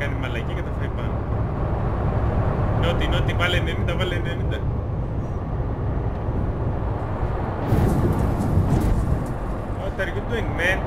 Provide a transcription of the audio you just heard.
κάνει μαλακή και τα φάει πάνω. Νότι, νότι, βάλε 90, βάλε 90. What are you doing, man?